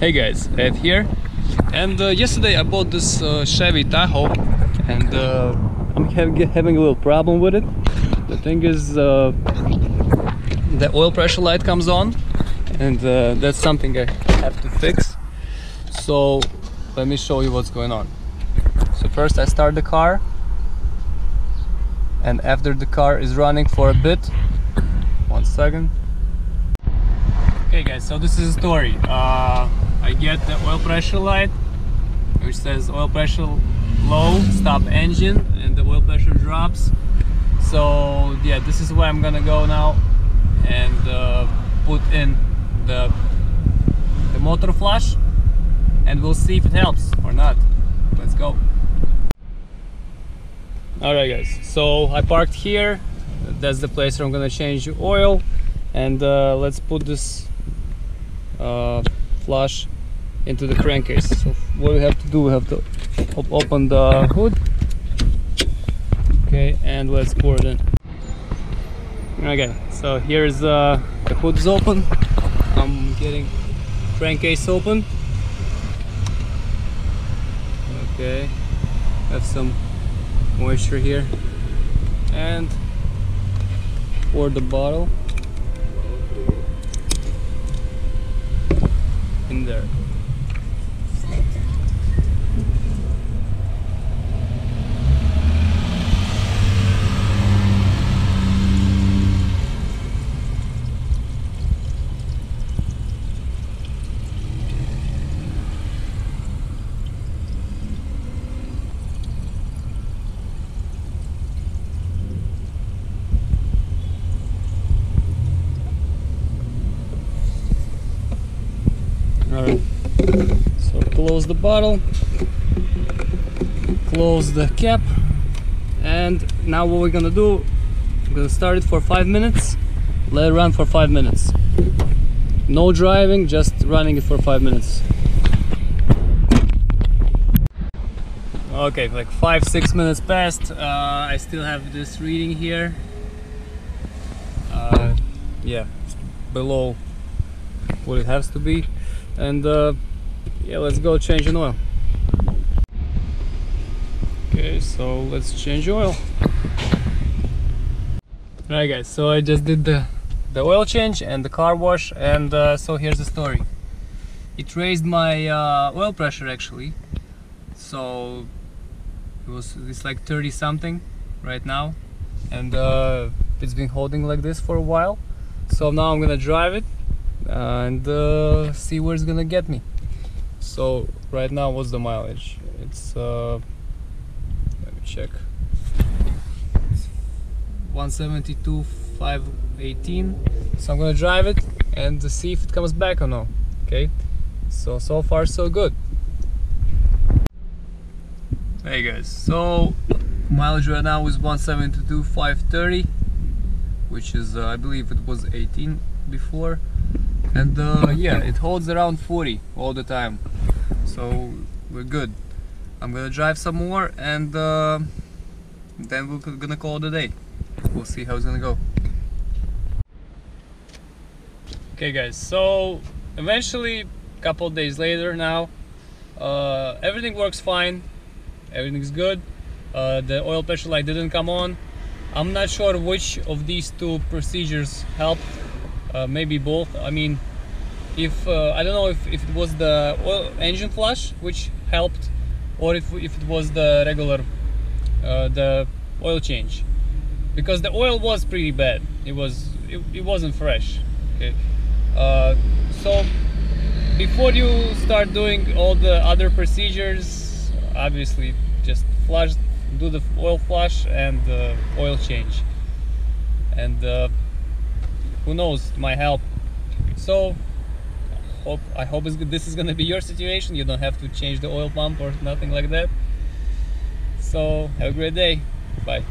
Hey guys, Ed here. And uh, yesterday I bought this uh, Chevy Tahoe and uh, I'm have, having a little problem with it. The thing is uh, the oil pressure light comes on and uh, that's something I have to fix. So let me show you what's going on. So first I start the car and after the car is running for a bit, one second. Okay guys, so this is the story. Uh, I get the oil pressure light which says oil pressure low, stop engine and the oil pressure drops. So yeah, this is where I'm gonna go now and uh, put in the, the motor flush and we'll see if it helps or not. Let's go. Alright guys, so I parked here. That's the place where I'm gonna change the oil and uh, let's put this uh, flush into the crankcase. So what we have to do, we have to op open the hood. Okay, and let's pour it in. Okay, so here's uh, the hood is open. I'm getting crankcase open. Okay, have some moisture here, and pour the bottle there. Alright, so close the bottle, close the cap, and now what we're gonna do, we're gonna start it for five minutes, let it run for five minutes. No driving, just running it for five minutes. Okay, like five, six minutes passed. Uh, I still have this reading here. Uh, yeah, below what it has to be and uh, yeah let's go change an oil. Okay so let's change oil. Alright guys so I just did the the oil change and the car wash and uh, so here's the story. It raised my uh, oil pressure actually. So it was it's like 30 something right now. And uh, it's been holding like this for a while. So now I'm gonna drive it and uh, see where it's gonna get me. So right now what's the mileage? It's uh, let me check. it's 172 518 so I'm gonna drive it and see if it comes back or no okay? So so far so good. Hey guys. So mileage right now is 172 530 which is uh, I believe it was 18 before and uh, yeah it holds around 40 all the time. So we're good. I'm gonna drive some more and uh, then we're gonna call it a day. We'll see how it's gonna go. Okay guys so eventually a couple days later now uh, everything works fine. Everything's good. Uh, the oil pressure light didn't come on. I'm not sure which of these two procedures helped uh, maybe both. I mean if uh, I don't know if, if it was the oil engine flush which helped or if, if it was the regular uh, the oil change. Because the oil was pretty bad. It was it, it wasn't fresh. Okay. Uh, so before you start doing all the other procedures obviously just flush do the oil flush and uh, oil change. And uh, who knows? It might help. So hope I hope this is gonna be your situation. You don't have to change the oil pump or nothing like that. So have a great day. Bye